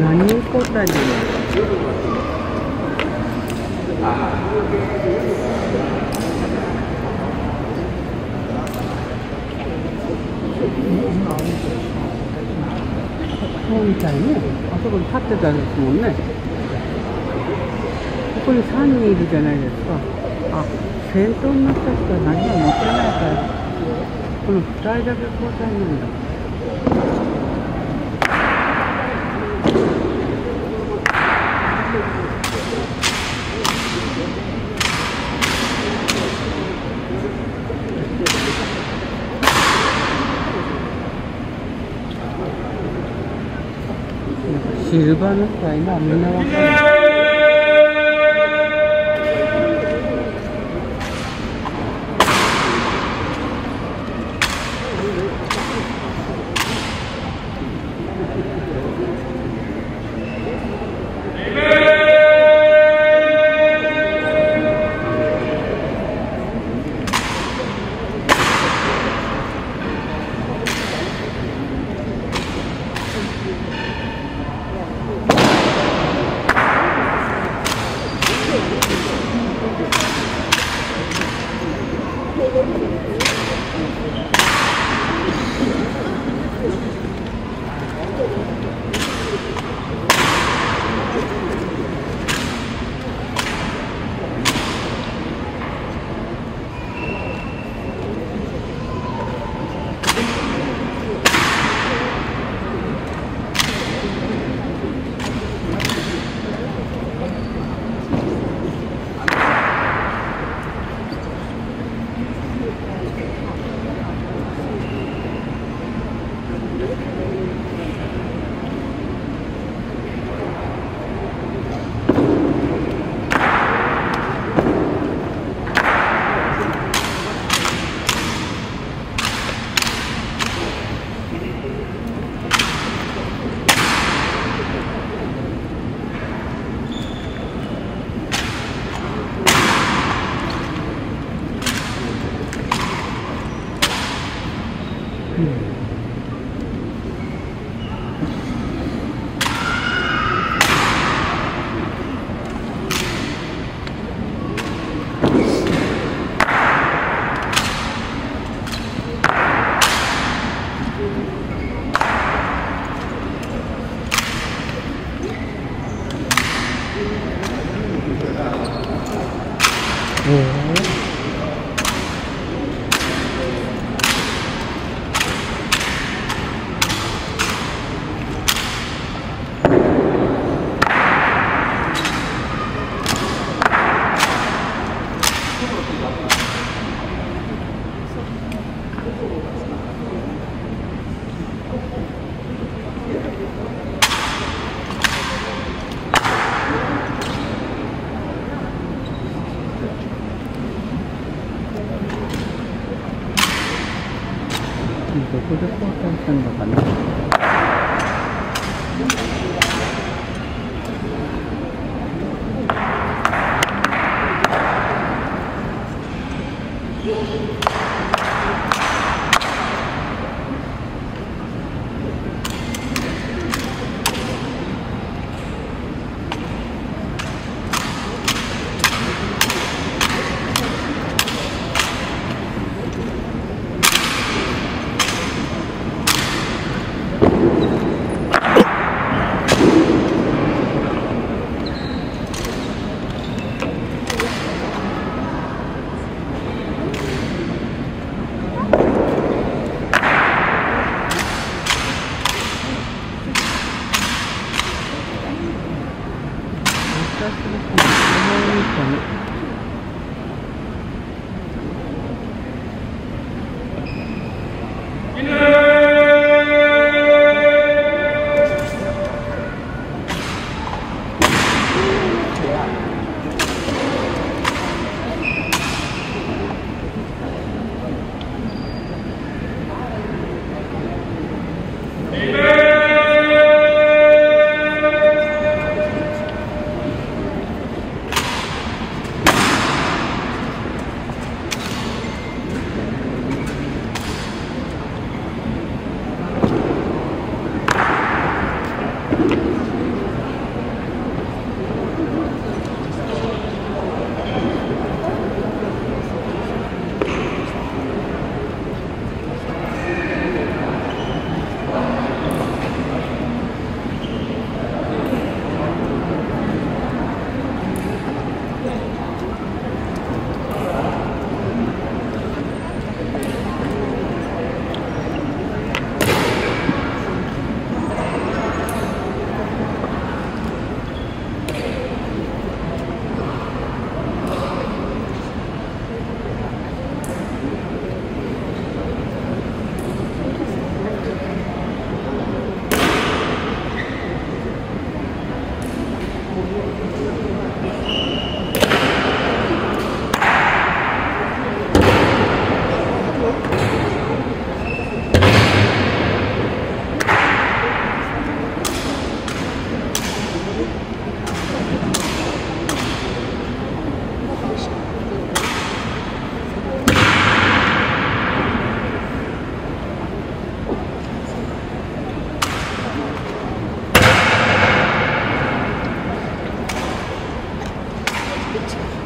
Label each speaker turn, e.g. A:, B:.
A: 何をこたりそうみたいねあそこに立ってたんですもんね。ここに三人いるじゃないですか。あ先頭になった人は何も持ってないからこの2人だけ交代なんだ。 일반은 과연 안 나와. Hmm. 이거 소주
B: 포함하는 거 같네. it